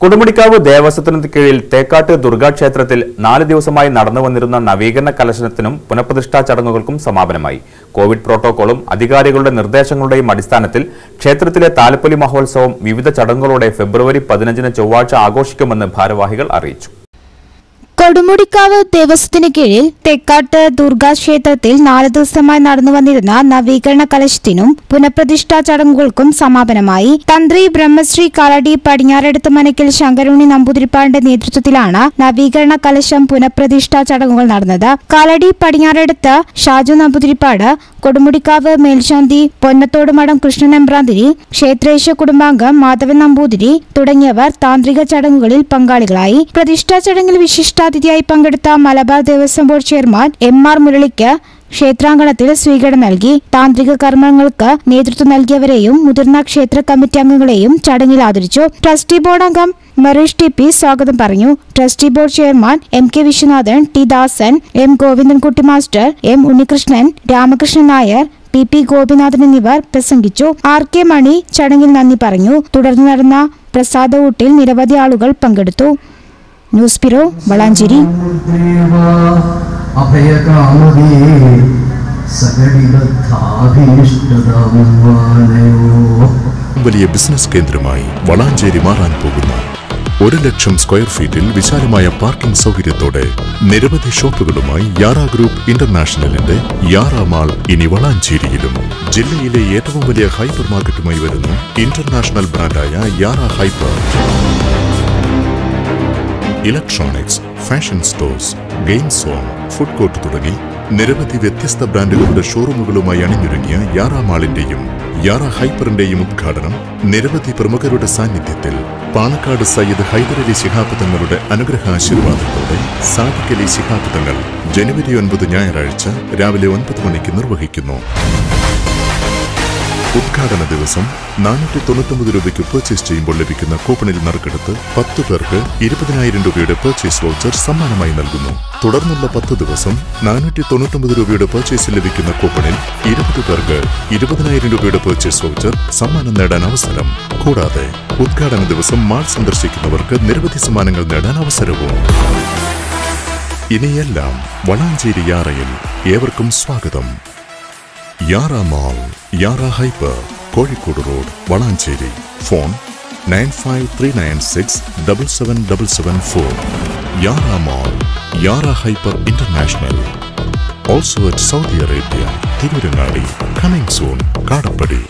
കൊടുമുടിക്കാവ് ദേവസ്വത്തിന് കീഴിൽ തേക്കാട്ട് ദുർഗാക്ഷേത്രത്തിൽ നാല് ദിവസമായി നടന്നു വന്നിരുന്ന നവീകരണ കലശനത്തിനും പുനഃപ്രതിഷ്ഠാ ചടങ്ങുകൾക്കും സമാപനമായി. കോവിഡ് പ്രോട്ടോകോളും അധികാരികളുടെ നിർദ്ദേശങ്ങളുടെയും അടിസ്ഥാനത്തിൽ ക്ഷേത്രത്തിലെ താലപ്പൊലി മഹോത്സവം വിവിധ ചടങ്ങുകളോടെ ഫെബ്രുവരി പതിനഞ്ചിന് ചൊവ്വാഴ്ച ആഘോഷിക്കുമെന്ന് ഭാരവാഹികൾ അറിയിച്ചു. കൊടുമുടിക്കാവ് ദേവസ്വത്തിന് കീഴിൽ തെക്കാട്ട് ദുർഗാ ക്ഷേത്രത്തിൽ നാല് ദിവസമായി നടന്നു വന്നിരുന്ന നവീകരണ കലശത്തിനും പുനഃപ്രതിഷ്ഠാ ചടങ്ങുകൾക്കും സമാപനമായി തന്ത്രി ബ്രഹ്മശ്രീ കാലടി പടിഞ്ഞാറെടുത്ത് മനക്കിൽ ശങ്കരുണി നമ്പൂതിരിപ്പാടിന്റെ നേതൃത്വത്തിലാണ് നവീകരണ കലശം പുനഃപ്രതിഷ്ഠാ ചടങ്ങുകൾ നടന്നത്. കാലടി പടിഞ്ഞാറെടുത്ത് ഷാജു നമ്പൂതിരിപ്പാട് കൊടുമുടിക്കാവ് മേൽശാന്തി പൊന്നത്തോട് മഠം കൃഷ്ണൻ എമ്പ്രാന്തിരി ക്ഷേത്രേശ കുടുംബാംഗം മാധവൻ നമ്പൂതിരി തുടങ്ങിയവർ താന്ത്രിക ചടങ്ങുകളിൽ പങ്കാളികളായി. പ്രതിഷ്ഠാ ചടങ്ങിൽ വിശിഷ്ടാതിഥിയായി പങ്കെടുത്ത Malabar Devaswom board chairman M R മുരളിക്ക് ക്ഷേത്രാങ്കണത്തിൽ സ്വീകരണം നൽകി. താന്ത്രിക കർമ്മങ്ങൾക്ക് നേതൃത്വം നൽകിയവരെയും മുതിർന്ന ക്ഷേത്ര കമ്മിറ്റി അംഗങ്ങളെയും ചടങ്ങിൽ ആദരിച്ചു. ട്രസ്റ്റി ബോർഡ് അംഗം മറീഷ് ടി പി സ്വാഗതം പറഞ്ഞു. Trustee board chairman M K Viswanathan T Dasan M Govindankutty master M Unnikrishnan Ramakrishnan Nair P P Gopinathan എന്നിവർ പ്രസംഗിച്ചു. ആർ കെ മണി ചടങ്ങിൽ നന്ദി പറഞ്ഞു. തുടർന്ന് നടന്ന പ്രസാദ ഊട്ടിൽ നിരവധി ആളുകൾ പങ്കെടുത്തു. ന്യൂസ് ബ്യൂറോ വളാഞ്ചേരി വലിയ ബിസിനസ് കേന്ദ്രമായി വളാഞ്ചേരി മാറാൻ പോകുന്ന. ഒരു ലക്ഷം സ്ക്വയർ ഫീറ്റിൽ വിശാലമായ പാർക്കിംഗ് സൗകര്യത്തോടെ നിരവധി ഷോപ്പുകളുമായി യാറ ഗ്രൂപ്പ് ഇന്റർനാഷണലിന്റെ യാറ മാൾ ഇനി വളാഞ്ചേരിയിലും. ജില്ലയിലെ ഏറ്റവും വലിയ ഹൈപ്പർ മാർക്കറ്റുമായി വരുന്ന international ബ്രാൻഡായ Yara hyper. Electronics fashion stores game zone food court തുടങ്ങി നിരവധി വ്യത്യസ്ത ബ്രാൻഡുകളുടെ ഷോറൂമുകളുമായി അണിഞ്ഞൊരുങ്ങിയ യാറ മാളിന്റെയും യാറ ഹൈപ്പറിന്റെയും ഉദ്ഘാടനം നിരവധി പ്രമുഖരുടെ സാന്നിധ്യത്തിൽ പാലക്കാട് സയ്യിദ് ഹൈദരലി ശിഹാബ് തങ്ങളുടെ അനുഗ്രഹാശീർവാദത്തോടെ സാദിഖ് അലി ശിഹാബ് തങ്ങൾ ജനുവരി ഒൻപത് ഞായറാഴ്ച രാവിലെ ഒൻപത് മണിക്ക് നിർവഹിക്കുന്നു. ഉദ്ഘാടന ദിവസം നാനൂറ്റി തൊണ്ണൂറ്റൊമ്പത് രൂപയ്ക്ക് പർച്ചേസ് ചെയ്യുമ്പോൾ ലഭിക്കുന്ന കൂപ്പണിൽ നറുക്കെടുത്ത് പത്ത് പേർക്ക് ഇരുപതിനായിരം രൂപയുടെ പർച്ചേസ് വൗച്ചർ സമ്മാനമായി നൽകുന്നു. തുടർന്നുള്ള പത്ത് ദിവസം നാനൂറ്റി തൊണ്ണൂറ്റൊമ്പത് രൂപയുടെ പർച്ചേസിൽ ലഭിക്കുന്ന കൂപ്പണിൽ ഇരുപത് പേർക്ക് ഇരുപതിനായിരം രൂപയുടെ പർച്ചേസ് വൗച്ചർ സമ്മാനം നേടാൻ അവസരം. കൂടാതെ ഉദ്ഘാടന ദിവസം മാൾ സന്ദർശിക്കുന്നവർക്ക് നിരവധി സമ്മാനങ്ങൾ നേടാൻ അവസരവും. ഇനിയെല്ലാം വളാഞ്ചേരി യാറയിൽ ഏവർക്കും സ്വാഗതം. Yara mall Yara hyper Kozhikode road Valanchery phone nine five three nine six double seven double seven four Yara mall Yara hyper international also at Saudi Arabia Tirurangadi coming soon Kadappadi